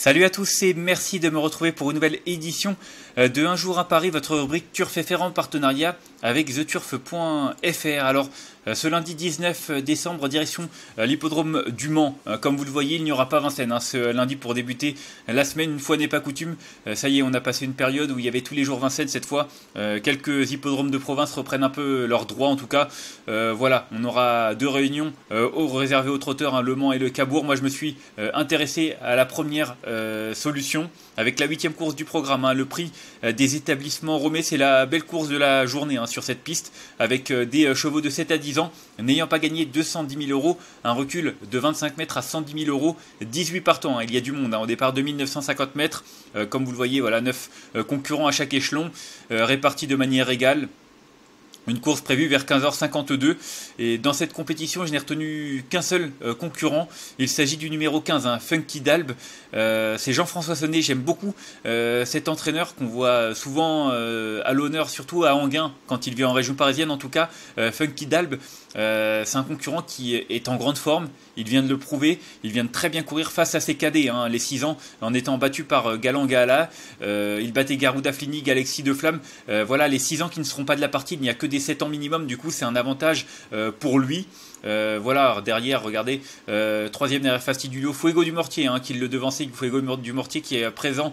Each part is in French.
Salut à tous et merci de me retrouver pour une nouvelle édition euh, de Un jour à Paris, votre rubrique Turf en partenariat avec theturf.fr. Alors, euh, ce lundi 19 décembre, direction euh, l'hippodrome du Mans. Comme vous le voyez, il n'y aura pas Vincennes hein, ce lundi pour débuter la semaine. Une fois n'est pas coutume, ça y est, on a passé une période où il y avait tous les jours Vincennes. Cette fois, quelques hippodromes de province reprennent un peu leurs droits. En tout cas, voilà, on aura deux réunions réservées aux trotteurs, hein, Le Mans et le Cabourg. Moi, je me suis intéressé à la première solution avec la huitième course du programme. Hein, le prix euh, des établissements romés. C'est la belle course de la journée sur cette piste avec euh, des euh, chevaux de 7 à 10 ans n'ayant pas gagné 210 000 euros, un recul de 25 mètres à 110 000 euros, 18 partants. Hein. il y a du monde hein. au départ 2950 mètres. comme vous le voyez, voilà 9 concurrents à chaque échelon répartis de manière égale. Une course prévue vers 15h52. Et dans cette compétition, je n'ai retenu qu'un seul euh, concurrent. Il s'agit du numéro 15, un Funky Dalbe. Euh, c'est Jean-François Sonnet. J'aime beaucoup euh, cet entraîneur qu'on voit souvent à l'honneur, surtout à Anguin, quand il vient en région parisienne. En tout cas, Funky Dalbe, c'est un concurrent qui est en grande forme. Il vient de le prouver. Il vient de très bien courir face à ses cadets, hein, les 6 ans, en étant battu par Galan Gala. il battait Garouda Flini, Galaxy de Flamme. voilà, les 6 ans qui ne seront pas de la partie. Il n'y a que des 7 ans minimum, du coup c'est un avantage euh, pour lui. Euh, voilà, derrière, regardez, euh, troisième derrière Fastidulio, Fuego du Mortier, hein, qui le devançait, Fuego du Mortier qui est présent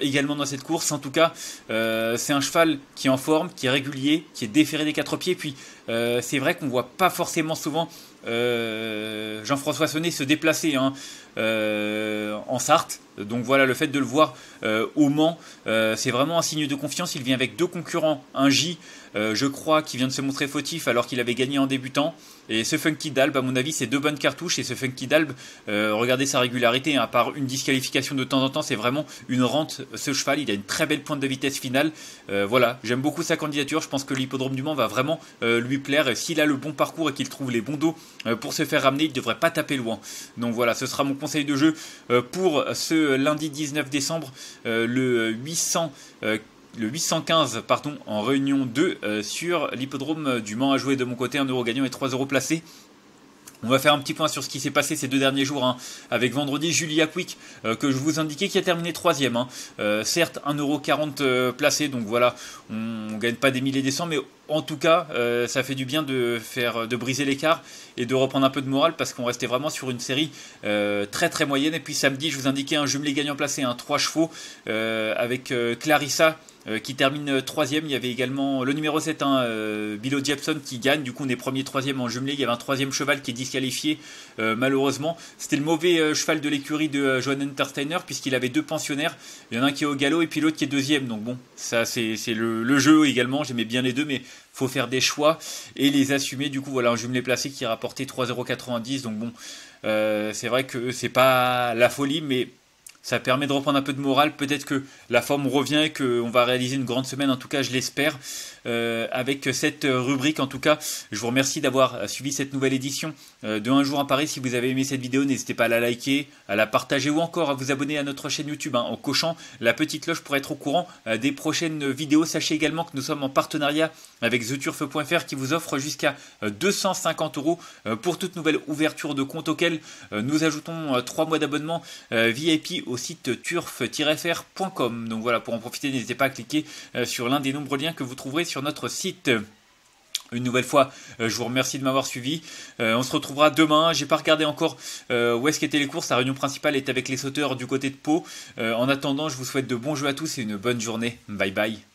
également dans cette course. En tout cas, c'est un cheval qui est en forme, qui est régulier, qui est déféré des quatre pieds. Puis c'est vrai qu'on voit pas forcément souvent Jean-François Sonnet se déplacer hein, en Sarthe. Donc voilà, le fait de le voir au Mans, c'est vraiment un signe de confiance. Il vient avec deux concurrents, un J euh, je crois qu'il vient de se montrer fautif alors qu'il avait gagné en débutant. Et ce Funky Dalb, à mon avis, c'est deux bonnes cartouches. Et ce Funky Dalb, euh, regardez sa régularité, hein, à part une disqualification de temps en temps, c'est vraiment une rente. Ce cheval, il a une très belle pointe de vitesse finale. Euh, voilà, j'aime beaucoup sa candidature. Je pense que l'hippodrome du Mans va vraiment lui plaire. S'il a le bon parcours et qu'il trouve les bons dos pour se faire ramener, il ne devrait pas taper loin. Donc voilà, ce sera mon conseil de jeu pour ce lundi 19 décembre, le 800 le 815 pardon, en réunion 2 euh, sur l'hippodrome du Mans à jouer de mon côté, 1 euro gagnant et 3 euros placés. On va faire un petit point sur ce qui s'est passé ces deux derniers jours, hein, avec vendredi Julia Quick, euh, que je vous indiquais, qui a terminé troisième. Hein. Euh, certes, 1,40€ placé, donc voilà, on ne gagne pas des milliers des cents, mais en tout cas, ça fait du bien de briser l'écart et de reprendre un peu de morale parce qu'on restait vraiment sur une série très très moyenne. Et puis samedi, je vous indiquais un jumelé gagnant placé, un 3 chevaux avec Clarissa euh, qui termine euh, troisième. Il y avait également le numéro 7, hein, euh, Bilo qui gagne. Du coup, on est premier, troisième en jumelé. Il y avait un troisième cheval qui est disqualifié, malheureusement. C'était le mauvais cheval de l'écurie de Johan Entertainer, puisqu'il avait deux pensionnaires. Il y en a un qui est au galop et puis l'autre qui est deuxième. Donc bon, ça c'est le, jeu également. J'aimais bien les deux, mais faut faire des choix et les assumer. Du coup, voilà un jumelé placé qui rapportait 3,90€. Donc bon, c'est vrai que c'est pas la folie, mais ça permet de reprendre un peu de morale. Peut-être que la forme revient et qu'on va réaliser une grande semaine. En tout cas, je l'espère. Euh, avec cette rubrique, en tout cas, je vous remercie d'avoir suivi cette nouvelle édition euh, de Un jour à Paris. Si vous avez aimé cette vidéo, n'hésitez pas à la liker, à la partager ou encore à vous abonner à notre chaîne YouTube hein, en cochant la petite cloche pour être au courant euh, des prochaines vidéos. Sachez également que nous sommes en partenariat avec theturf.fr qui vous offre jusqu'à 250 euros pour toute nouvelle ouverture de compte auquel nous ajoutons 3 mois d'abonnement VIP site turf-fr.com. Donc voilà, pour en profiter, n'hésitez pas à cliquer euh, sur l'un des nombreux liens que vous trouverez sur notre site. Une nouvelle fois, euh, je vous remercie de m'avoir suivi. Euh, on se retrouvera demain. J'ai pas regardé encore où est-ce qu'étaient les courses. La réunion principale est avec les sauteurs du côté de Pau. en attendant, je vous souhaite de bons jeux à tous et une bonne journée. Bye bye.